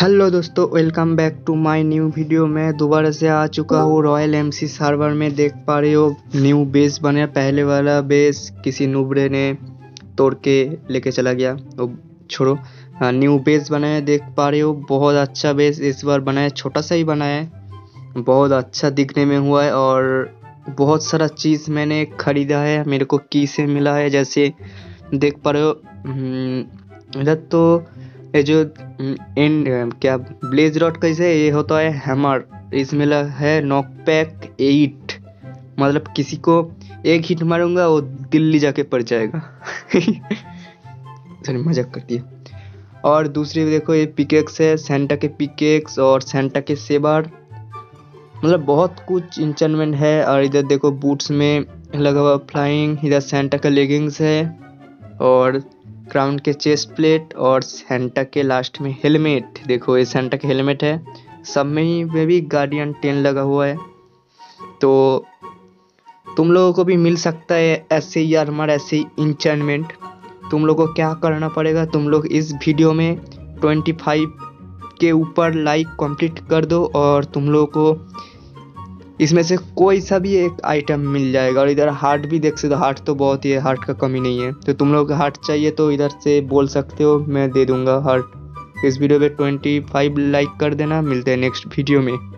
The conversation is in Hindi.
हेलो दोस्तों welcome back to my new video मैं दोबारा से आ चुका हूँ रॉयल एमसी सर्वर में। देख पा रहे हो न्यू बेस बने पहले वाला बेस किसी नुबरे ने तोड़ के लेके चला गया। तो छोड़ो। न्यू बेस बना है। देख पा रहे हो बहुत अच्छा बेस इस बार बना है। छोटा सा ही बना है। बहुत अच्छा दिखने में हुआ है और बहुत सारा चीज़ मैंने ख़रीदा है। मेरे को की से मिला है जैसे देख पा रहे हो। हम्म, इधर तो ये जो एंड क्या ब्लेज रॉड कैसे ये होता है हैमर इसमें है नॉक पैक एट मतलब किसी को एक हिट मारूँगा, वो दिल्ली जाके पड़ जाएगा। चलिए मज़ाक करती है। और दूसरी देखो, ये पिकेक्स है सेंटा के पिकेक्स और सेंटा के सेबार मतलब बहुत कुछ इंचनमेंट है, और इधर देखो बूट्स में लगा हुआ फ्लाइंग इधर सेंटा का लेगिंग्स है, और क्राउन के चेस्ट प्लेट और सेंटा के लास्ट में हेलमेट देखो, ये सेंटा के हेलमेट है। सब में ही में भी गार्डियन टेन लगा हुआ है। तो तुम लोगों को भी मिल सकता है ऐसे ही आर्मर ऐसे ही इंचनमेंट तुम लोगों को क्या करना पड़ेगा? तुम लोग इस वीडियो में 25 के ऊपर लाइक कंप्लीट कर दो और तुम लोगों को इसमें से कोई सा भी एक आइटम मिल जाएगा और इधर हार्ट भी देख सकते हो हार्ट तो बहुत ही है हार्ट का कमी नहीं है। तो तुम लोग हार्ट चाहिए तो इधर से बोल सकते हो, मैं दे दूँगा हार्ट इस वीडियो पे 25 लाइक कर देना, मिलते हैं नेक्स्ट वीडियो में।